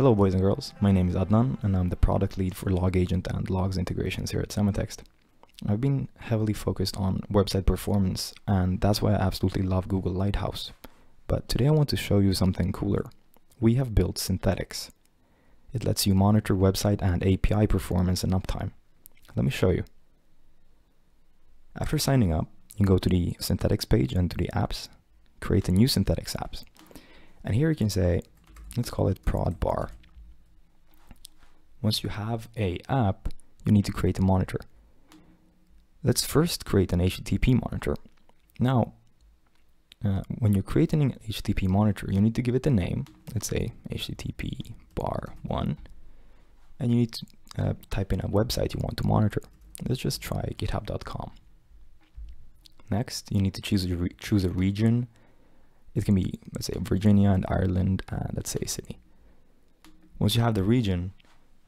Hello boys and girls, my name is Adnan and I'm the product lead for Log Agent and Logs integrations here at Sematext. I've been heavily focused on website performance and that's why I absolutely love Google Lighthouse. But today I want to show you something cooler. We have built Synthetics. It lets you monitor website and API performance and uptime. Let me show you. After signing up, you go to the Synthetics page and to the apps, create a new Synthetics apps. And here you can say, let's call it prod bar. Once you have a app, you need to create a monitor. Let's first create an HTTP monitor. Now, uh, when you're creating an HTTP monitor, you need to give it a name. Let's say HTTP bar one, and you need to uh, type in a website you want to monitor. Let's just try github.com. Next, you need to choose a, choose a region it can be, let's say, Virginia and Ireland, and let's say Sydney. Once you have the region,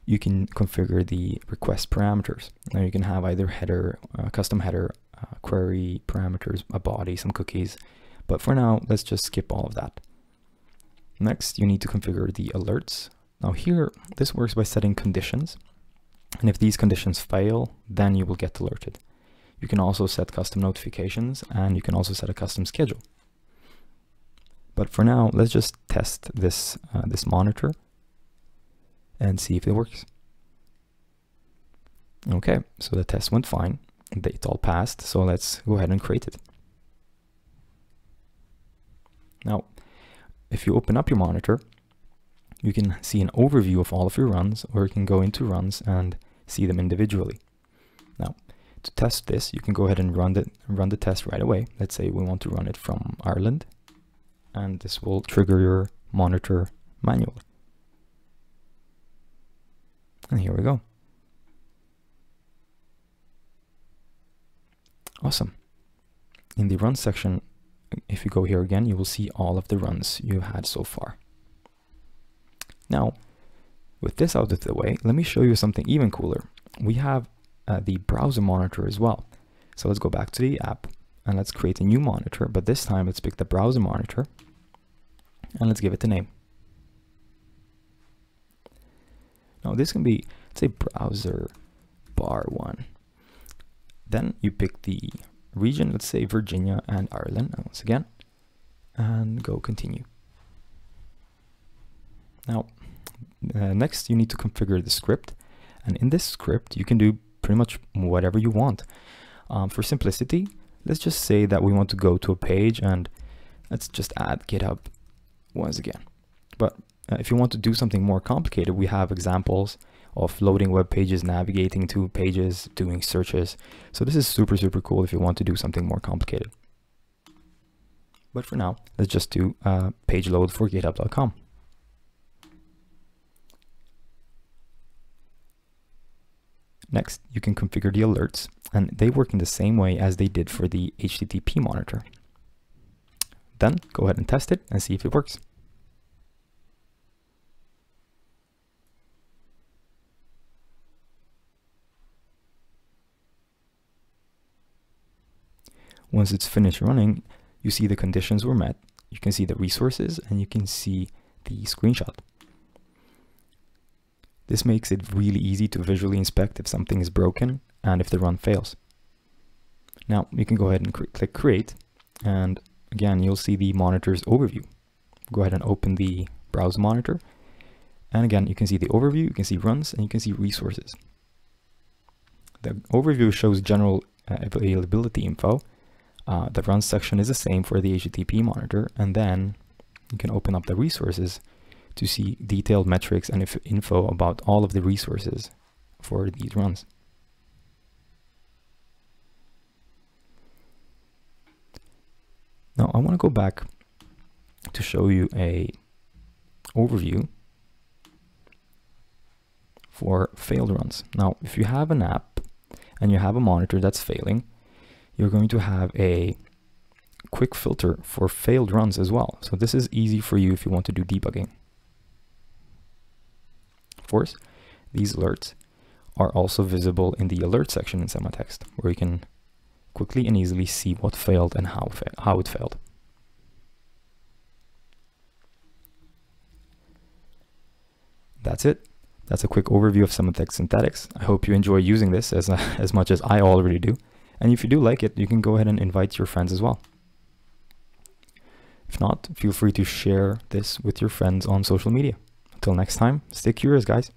you can configure the request parameters. Now you can have either header, uh, custom header, uh, query parameters, a body, some cookies. But for now, let's just skip all of that. Next, you need to configure the alerts. Now here, this works by setting conditions. And if these conditions fail, then you will get alerted. You can also set custom notifications and you can also set a custom schedule. But for now, let's just test this, uh, this monitor and see if it works. Okay, so the test went fine. It all passed, so let's go ahead and create it. Now, if you open up your monitor, you can see an overview of all of your runs, or you can go into runs and see them individually. Now, to test this, you can go ahead and run the, run the test right away. Let's say we want to run it from Ireland and this will trigger your monitor manually. And here we go. Awesome. In the run section, if you go here again, you will see all of the runs you had so far. Now, with this out of the way, let me show you something even cooler. We have uh, the browser monitor as well. So let's go back to the app and let's create a new monitor, but this time let's pick the browser monitor and let's give it a name. Now this can be, say browser bar one. Then you pick the region, let's say Virginia and Ireland, once again, and go continue. Now, uh, next you need to configure the script, and in this script you can do pretty much whatever you want. Um, for simplicity, let's just say that we want to go to a page and let's just add GitHub once again. But uh, if you want to do something more complicated, we have examples of loading web pages, navigating to pages, doing searches. So this is super, super cool if you want to do something more complicated. But for now, let's just do uh, page load for github.com. Next, you can configure the alerts, and they work in the same way as they did for the HTTP monitor. Then go ahead and test it and see if it works. Once it's finished running, you see the conditions were met, you can see the resources, and you can see the screenshot. This makes it really easy to visually inspect if something is broken and if the run fails. Now you can go ahead and click create and again you'll see the monitor's overview. Go ahead and open the browse monitor and again you can see the overview, you can see runs and you can see resources. The overview shows general uh, availability info uh, the run section is the same for the HTTP monitor, and then you can open up the resources to see detailed metrics and info about all of the resources for these runs. Now I want to go back to show you a overview for failed runs. Now, if you have an app and you have a monitor that's failing, you're going to have a quick filter for failed runs as well. So this is easy for you if you want to do debugging. Of course, these alerts are also visible in the alert section in Sematext, where you can quickly and easily see what failed and how, fa how it failed. that's it. That's a quick overview of Sematext Synthetics. I hope you enjoy using this as, as much as I already do. And if you do like it, you can go ahead and invite your friends as well. If not, feel free to share this with your friends on social media. Until next time, stay curious, guys.